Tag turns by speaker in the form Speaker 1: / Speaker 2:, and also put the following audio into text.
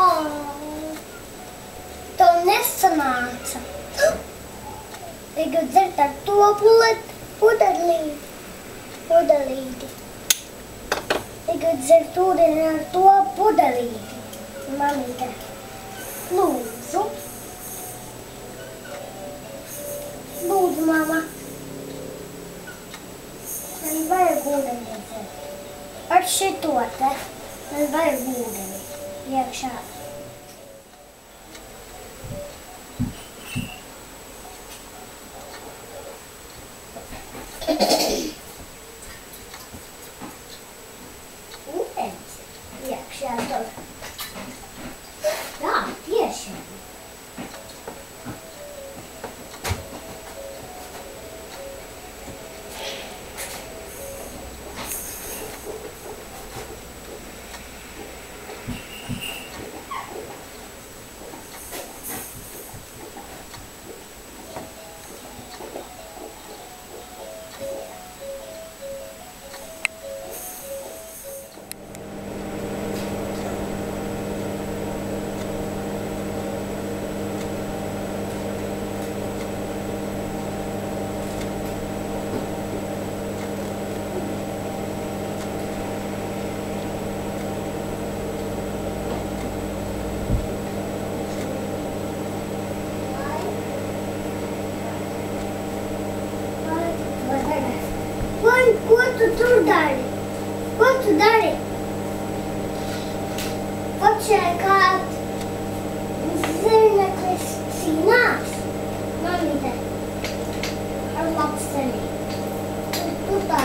Speaker 1: Oh. Tev nesanāca. Tagad dzert ar to pulet, pudelīti. Pudelīti. Tagad dzert ūdeni ar to pudelīti. Mamīte, lūdzu. Lūdzu, mama. Man vajag ūdeni dzert. Ar šito te. Man vajag ūdeni. Iekšā. Ūdens. Iekšā tur. Ko tu dari? Pačai kāds zirneklis cīnās. Mamīte, ar lapseni. Tu, tu tā